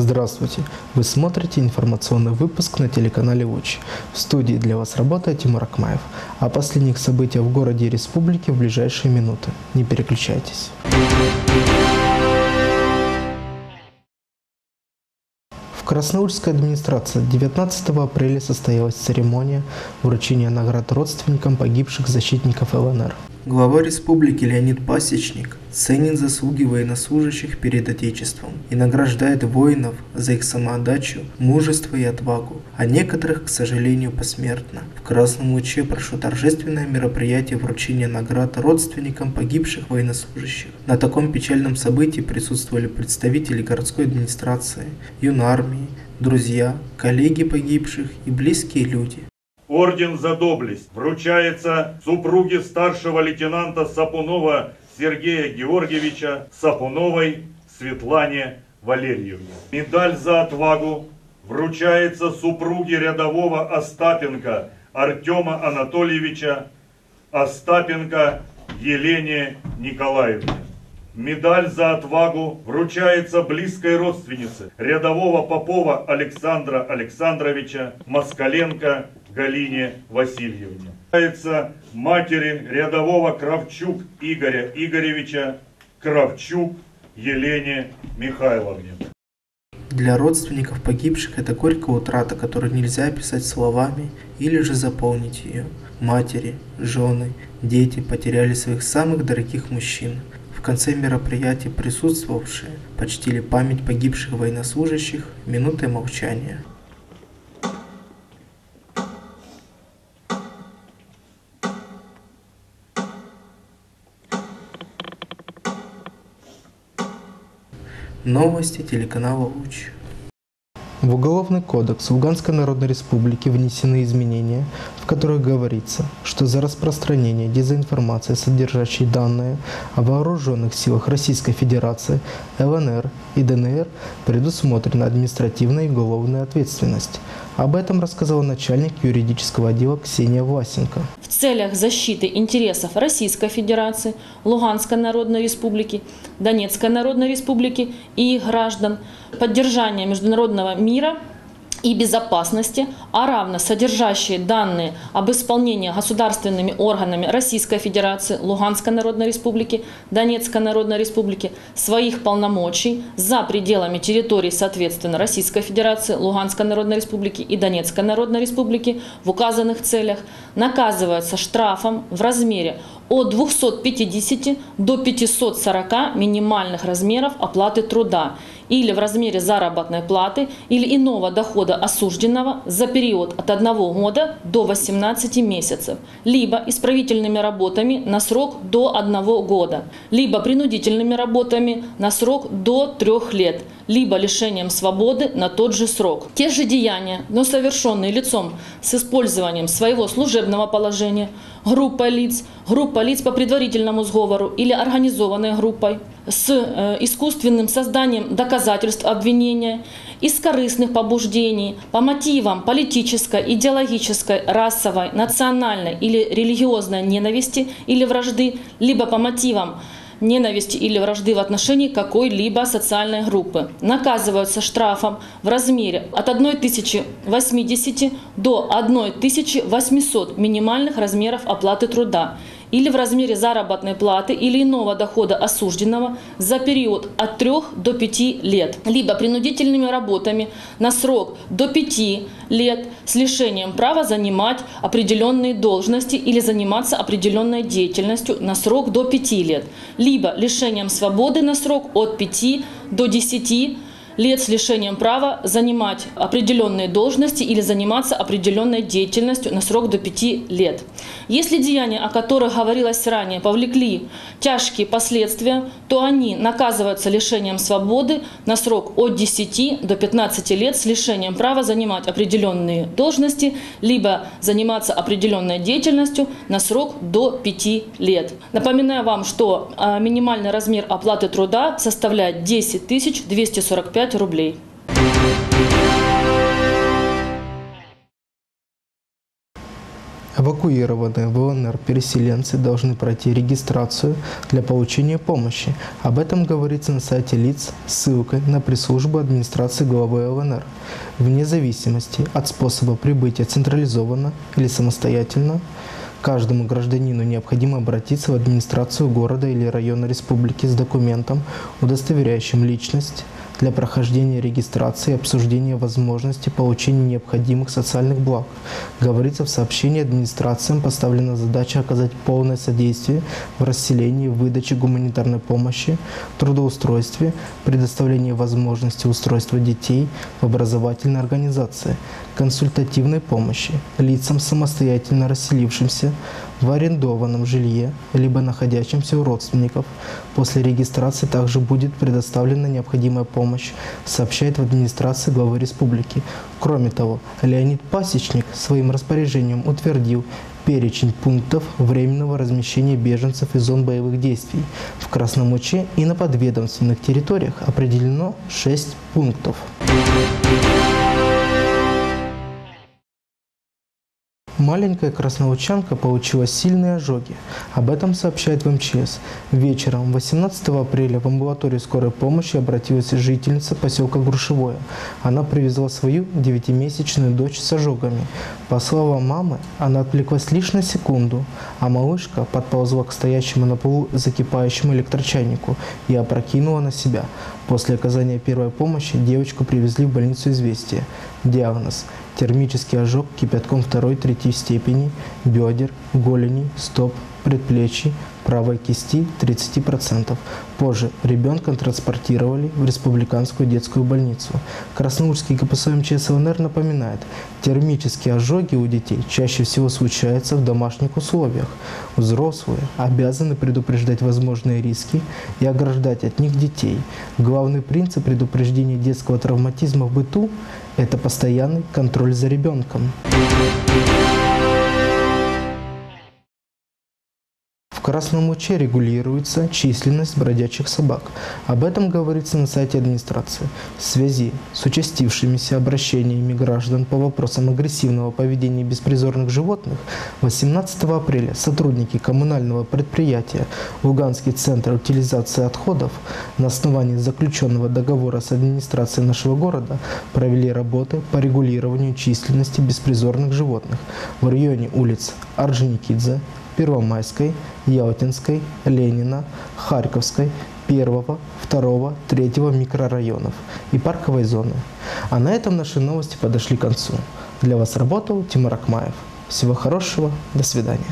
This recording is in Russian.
Здравствуйте! Вы смотрите информационный выпуск на телеканале УЧ. В студии для вас работает Тимур Акмаев. О последних событиях в городе и республике в ближайшие минуты. Не переключайтесь. В Красноульской администрации 19 апреля состоялась церемония вручения наград родственникам погибших защитников ЛНР. Глава республики Леонид Пасечник ценит заслуги военнослужащих перед Отечеством и награждает воинов за их самоотдачу, мужество и отвагу, а некоторых, к сожалению, посмертно. В Красном Луче прошло торжественное мероприятие вручения наград родственникам погибших военнослужащих. На таком печальном событии присутствовали представители городской администрации, юнармии, друзья, коллеги погибших и близкие люди. Орден за доблесть вручается супруге старшего лейтенанта Сапунова Сергея Георгиевича Сапуновой Светлане Валерьевне. Медаль за отвагу вручается супруге рядового Остапенко Артема Анатольевича Остапенко Елене Николаевне. Медаль за отвагу вручается близкой родственнице рядового Попова Александра Александровича Москаленко Галине Васильевне. Вручается матери рядового Кравчук Игоря Игоревича Кравчук Елене Михайловне. Для родственников погибших это горькая утрата, которую нельзя описать словами или же заполнить ее. Матери, жены, дети потеряли своих самых дорогих мужчин. В конце мероприятия присутствовавшие почтили память погибших военнослужащих минутой молчания. Новости телеканала УЧ. В Уголовный кодекс Луганской Народной Республики внесены изменения, которых говорится, что за распространение дезинформации, содержащей данные о вооруженных силах Российской Федерации, ЛНР и ДНР, предусмотрена административная и уголовная ответственность. Об этом рассказал начальник юридического отдела Ксения Власенко. В целях защиты интересов Российской Федерации, Луганской Народной Республики, Донецкой Народной Республики и граждан, поддержания международного мира и безопасности, а равно содержащие данные об исполнении государственными органами Российской Федерации, Луганской Народной Республики, Донецкой Народной Республики своих полномочий за пределами территорий, соответственно, Российской Федерации, Луганской Народной Республики и Донецкой Народной Республики в указанных целях наказывается штрафом в размере от 250 до 540 минимальных размеров оплаты труда или в размере заработной платы или иного дохода осужденного за период от 1 года до 18 месяцев, либо исправительными работами на срок до 1 года, либо принудительными работами на срок до 3 лет, либо лишением свободы на тот же срок. Те же деяния, но совершенные лицом с использованием своего служебного положения, группой лиц, группа лиц по предварительному сговору или организованной группой, с э, искусственным созданием доказательств обвинения, из корыстных побуждений, по мотивам политической, идеологической, расовой, национальной или религиозной ненависти или вражды, либо по мотивам ненависти или вражды в отношении какой-либо социальной группы. Наказываются штрафом в размере от 1080 до 1800 минимальных размеров оплаты труда или в размере заработной платы или иного дохода осужденного за период от 3 до 5 лет, либо принудительными работами на срок до 5 лет с лишением права занимать определенные должности или заниматься определенной деятельностью на срок до 5 лет, либо лишением свободы на срок от 5 до 10 лет лет с лишением права занимать определенные должности или заниматься определенной деятельностью на срок до 5 лет. Если деяния, о которых говорилось ранее, повлекли тяжкие последствия, то они наказываются лишением свободы на срок от 10 до 15 лет с лишением права занимать определенные должности, либо заниматься определенной деятельностью на срок до 5 лет. Напоминаю вам, что а, минимальный размер оплаты труда составляет 10 245 5 рублей. Эвакуированные в ЛНР переселенцы должны пройти регистрацию для получения помощи. Об этом говорится на сайте лиц с ссылкой на пресс-службу администрации главы ЛНР. Вне зависимости от способа прибытия централизованно или самостоятельно, Каждому гражданину необходимо обратиться в администрацию города или района республики с документом, удостоверяющим личность, для прохождения регистрации и обсуждения возможности получения необходимых социальных благ. Говорится в сообщении администрациям поставлена задача оказать полное содействие в расселении, выдаче гуманитарной помощи, трудоустройстве, предоставлении возможности устройства детей в образовательной организации, консультативной помощи лицам самостоятельно расселившимся в арендованном жилье, либо находящемся у родственников. После регистрации также будет предоставлена необходимая помощь, сообщает в администрации главы республики. Кроме того, Леонид Пасечник своим распоряжением утвердил перечень пунктов временного размещения беженцев из зон боевых действий. В Красном Уче и на подведомственных территориях определено 6 пунктов. Маленькая красноучанка получила сильные ожоги. Об этом сообщает в МЧС. Вечером 18 апреля в амбулаторию скорой помощи обратилась жительница поселка Грушевое. Она привезла свою девятимесячную дочь с ожогами. По словам мамы, она отвлеклась лишь на секунду, а малышка подползла к стоящему на полу закипающему электрочайнику и опрокинула на себя. После оказания первой помощи девочку привезли в больницу «Известия». Диагноз – термический ожог кипятком второй-третьей степени бедер, голени, стоп, предплечий, правой кисти 30%. Позже ребенка транспортировали в республиканскую детскую больницу. Красноурский КПС МЧС ЛНР напоминает, термические ожоги у детей чаще всего случаются в домашних условиях. Взрослые обязаны предупреждать возможные риски и ограждать от них детей. Главный принцип предупреждения детского травматизма в быту – это постоянный контроль за ребенком. В Красном Луче регулируется численность бродячих собак. Об этом говорится на сайте администрации. В связи с участившимися обращениями граждан по вопросам агрессивного поведения беспризорных животных 18 апреля сотрудники коммунального предприятия Луганский центр утилизации отходов на основании заключенного договора с администрацией нашего города провели работы по регулированию численности беспризорных животных в районе улиц Орджоникидзе, Первомайской, Ялтинской, Ленина, Харьковской, первого, второго, третьего микрорайонов и парковой зоны. А на этом наши новости подошли к концу. Для вас работал Тимур Акмаев. Всего хорошего, до свидания.